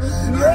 Hold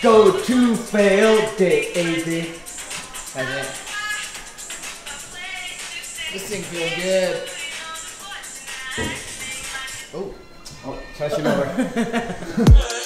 Go to fail Daisy. That's it. This thing feels good. Oh, oh, touch it over.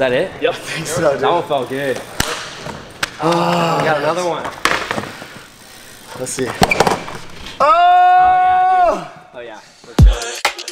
Is that it? Yep. I think so, dude. That one felt good. Oh, we got another one. Let's see. Oh! oh yeah, dude. Oh, yeah. Oh,